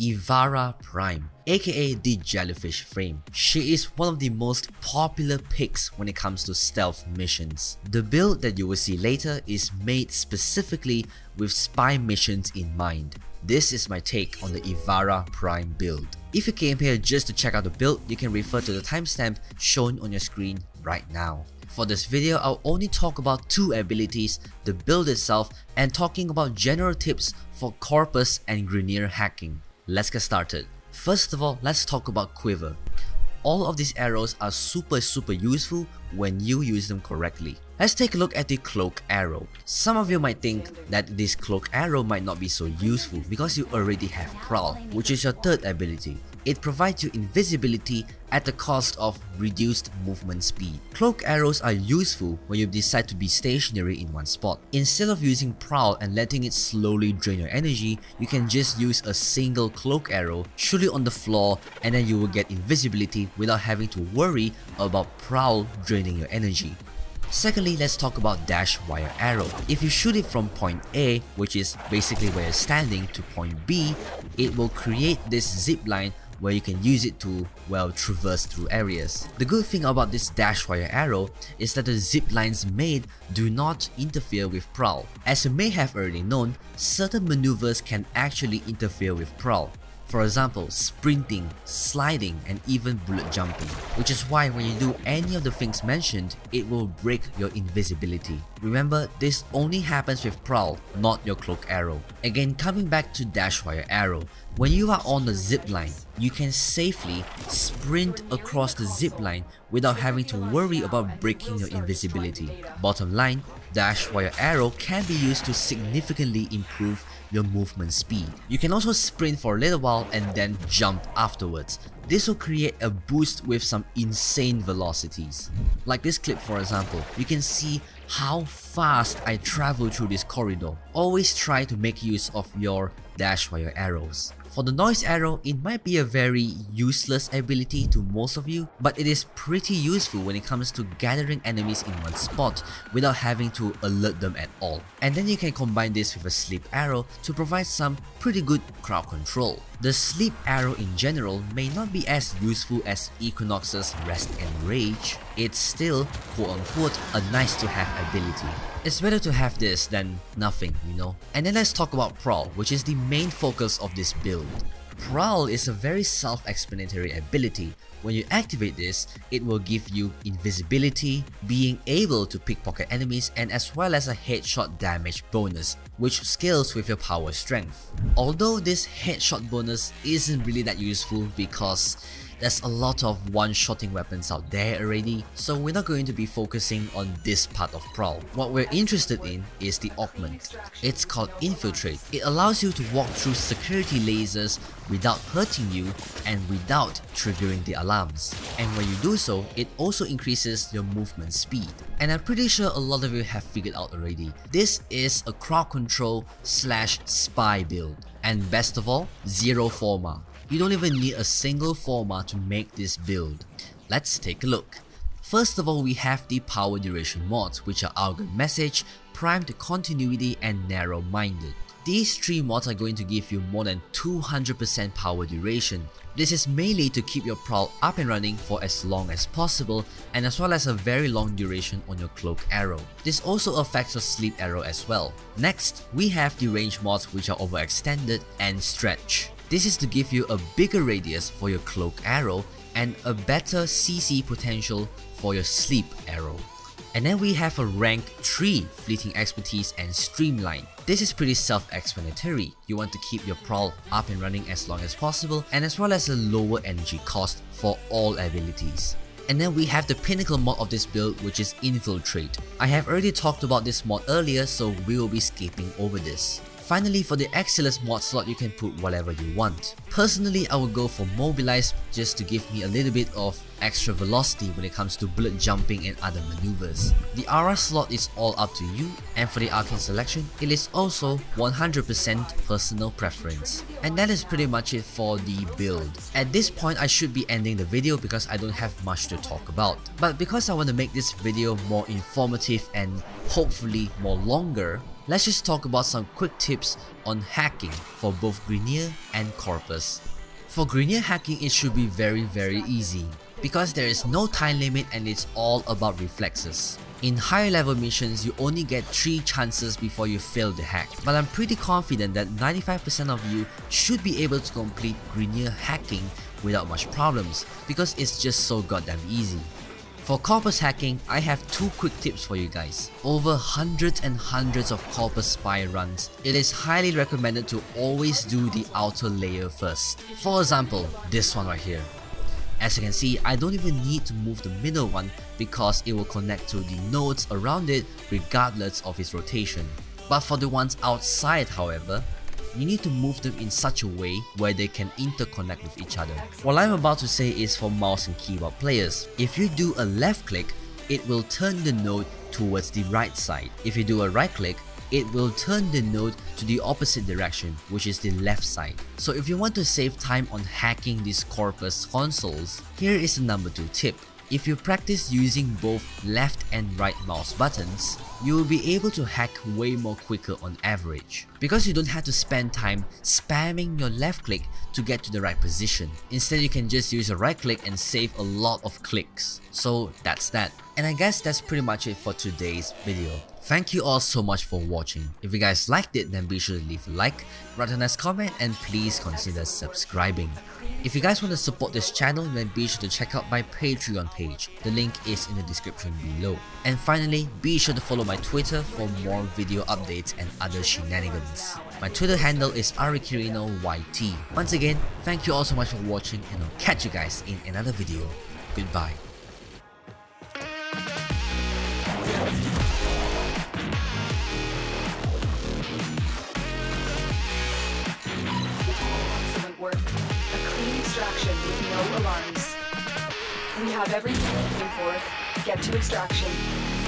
Ivara Prime, aka the Jellyfish Frame. She is one of the most popular picks when it comes to stealth missions. The build that you will see later is made specifically with spy missions in mind. This is my take on the Ivara Prime build. If you came here just to check out the build, you can refer to the timestamp shown on your screen right now. For this video, I'll only talk about two abilities, the build itself, and talking about general tips for Corpus and Grineer hacking. Let's get started. First of all, let's talk about Quiver. All of these arrows are super super useful when you use them correctly. Let's take a look at the cloak arrow. Some of you might think that this cloak arrow might not be so useful because you already have prowl, which is your third ability. It provides you invisibility at the cost of reduced movement speed. Cloak arrows are useful when you decide to be stationary in one spot. Instead of using prowl and letting it slowly drain your energy, you can just use a single cloak arrow, shoot it on the floor and then you will get invisibility without having to worry about prowl draining your energy. Secondly, let's talk about dash wire arrow. If you shoot it from point A, which is basically where you're standing, to point B, it will create this zip line where you can use it to, well, traverse through areas. The good thing about this dash wire arrow is that the zip lines made do not interfere with prowl. As you may have already known, certain maneuvers can actually interfere with prowl. For example, sprinting, sliding, and even bullet jumping. Which is why when you do any of the things mentioned, it will break your invisibility. Remember, this only happens with Prowl, not your Cloak Arrow. Again, coming back to Dashwire Arrow, when you are on the zip line, you can safely sprint across the zip line without having to worry about breaking your invisibility. Bottom line, Dashwire Arrow can be used to significantly improve your movement speed. You can also sprint for a little while and then jump afterwards. This will create a boost with some insane velocities. Like this clip for example, you can see how fast I travel through this corridor. Always try to make use of your dash wire arrows. For the noise arrow, it might be a very useless ability to most of you, but it is pretty useful when it comes to gathering enemies in one spot without having to alert them at all. And then you can combine this with a sleep arrow to provide some pretty good crowd control. The sleep arrow in general may not be as useful as Equinox's rest and rage, it's still quote unquote a nice to have ability. It's better to have this than nothing, you know. And then let's talk about Prowl, which is the main focus of this build. Prowl is a very self-explanatory ability. When you activate this, it will give you invisibility, being able to pickpocket enemies and as well as a headshot damage bonus, which scales with your power strength. Although this headshot bonus isn't really that useful because there's a lot of one-shotting weapons out there already, so we're not going to be focusing on this part of Prowl. What we're interested in is the augment. It's called Infiltrate. It allows you to walk through security lasers without hurting you and without triggering the alarms. And when you do so, it also increases your movement speed. And I'm pretty sure a lot of you have figured out already. This is a crowd control slash spy build. And best of all, zero forma. You don't even need a single forma to make this build. Let's take a look. First of all, we have the power duration mods, which are Augur Message, Primed Continuity, and Narrow Minded. These three mods are going to give you more than 200% power duration. This is mainly to keep your prowl up and running for as long as possible and as well as a very long duration on your cloak arrow. This also affects your sleep arrow as well. Next, we have the range mods which are overextended and stretch. This is to give you a bigger radius for your cloak arrow and a better CC potential for your sleep arrow. And then we have a rank 3 fleeting expertise and streamline. This is pretty self-explanatory. You want to keep your prowl up and running as long as possible and as well as a lower energy cost for all abilities. And then we have the pinnacle mod of this build which is Infiltrate. I have already talked about this mod earlier so we will be skipping over this. Finally, for the Exilus mod slot, you can put whatever you want. Personally, I would go for Mobilize just to give me a little bit of extra velocity when it comes to bullet jumping and other maneuvers. The Aura slot is all up to you and for the Arcane selection, it is also 100% personal preference. And that is pretty much it for the build. At this point, I should be ending the video because I don't have much to talk about. But because I want to make this video more informative and hopefully more longer, let's just talk about some quick tips on hacking for both Grineer and Corpus. For Grineer hacking it should be very very easy because there is no time limit and it's all about reflexes. In higher level missions, you only get 3 chances before you fail the hack, but I'm pretty confident that 95% of you should be able to complete Grineer hacking without much problems because it's just so goddamn easy. For Corpus hacking, I have two quick tips for you guys. Over hundreds and hundreds of Corpus spy runs, it is highly recommended to always do the outer layer first. For example, this one right here. As you can see, I don't even need to move the middle one because it will connect to the nodes around it regardless of its rotation. But for the ones outside however, you need to move them in such a way where they can interconnect with each other. What I'm about to say is for mouse and keyboard players. If you do a left click, it will turn the node towards the right side. If you do a right click, it will turn the node to the opposite direction, which is the left side. So if you want to save time on hacking these Corpus consoles, here is the number 2 tip. If you practice using both left and right mouse buttons, you will be able to hack way more quicker on average. Because you don't have to spend time spamming your left click to get to the right position. Instead you can just use a right click and save a lot of clicks. So that's that. And I guess that's pretty much it for today's video. Thank you all so much for watching. If you guys liked it then be sure to leave a like, write a nice comment and please consider subscribing. If you guys want to support this channel then be sure to check out my Patreon page. The link is in the description below. And finally, be sure to follow my Twitter for more video updates and other shenanigans. My Twitter handle is arikirinoyt. Once again, thank you all so much for watching and I'll catch you guys in another video. Goodbye. Have everything you're for. Get to extraction.